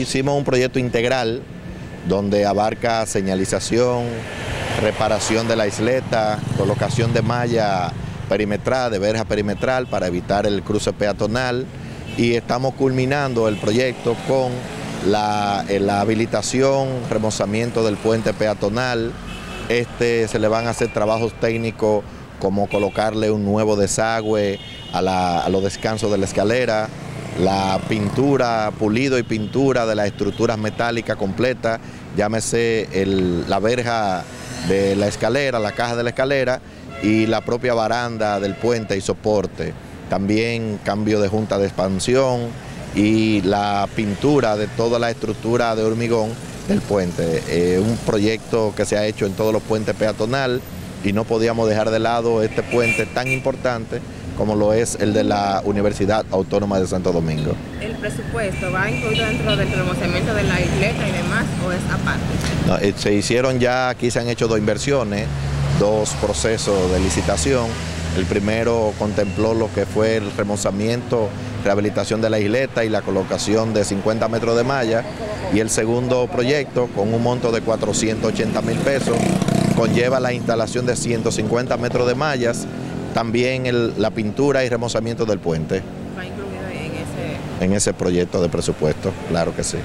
hicimos un proyecto integral donde abarca señalización, reparación de la isleta, colocación de malla perimetral, de verja perimetral para evitar el cruce peatonal y estamos culminando el proyecto con la, eh, habilitación, remozamiento del puente peatonal. Este se le van a hacer trabajos técnicos como colocarle un nuevo desagüe a, los descansos de la escalera, la pintura, pulido y pintura de las estructuras metálicas completas, llámese la verja de la escalera, la caja de la escalera y la propia baranda del puente y soporte. También cambio de junta de expansión y la pintura de toda la estructura de hormigón del puente. Eh, un proyecto que se ha hecho en todos los puentes peatonal y no podíamos dejar de lado este puente tan importante como lo es el de la Universidad Autónoma de Santo Domingo. ¿El presupuesto va incluido dentro del remozamiento de la isleta y demás o es aparte? Eh, se hicieron ya, aquí se han hecho dos inversiones, dos procesos de licitación. El primero contempló lo que fue el remozamiento, rehabilitación de la isleta y la colocación de 50 metros de malla. Y el segundo proyecto, con un monto de 480 mil pesos, conlleva la instalación de 150 metros de mallas, también la pintura y remozamiento del puente. ¿Va incluido en ese... En ese proyecto de presupuesto, claro que sí.